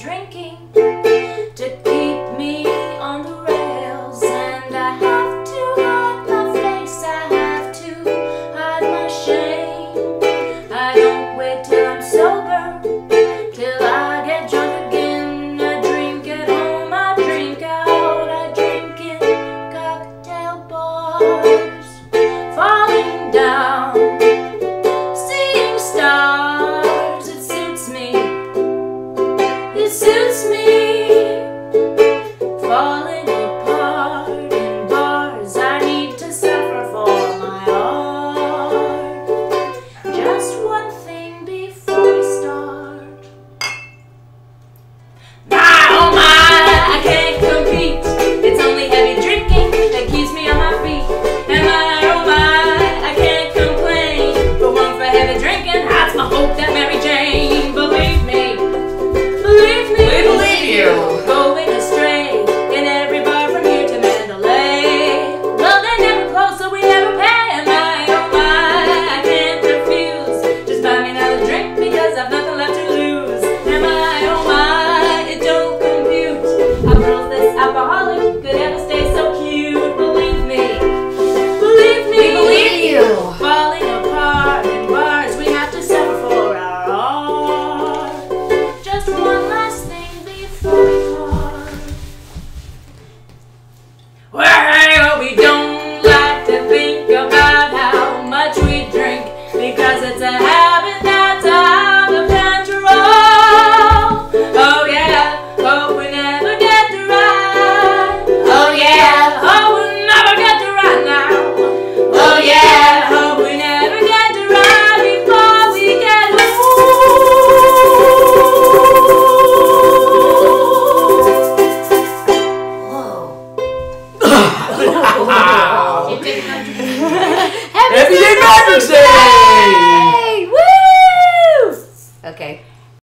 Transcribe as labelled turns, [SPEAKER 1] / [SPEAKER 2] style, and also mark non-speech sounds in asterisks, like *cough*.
[SPEAKER 1] drinking me, *laughs*
[SPEAKER 2] Happy St. Patrick's Day!